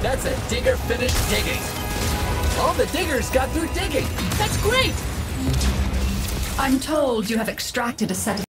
That's a digger finished digging. All the diggers got through digging. That's great. I'm told you have extracted a set of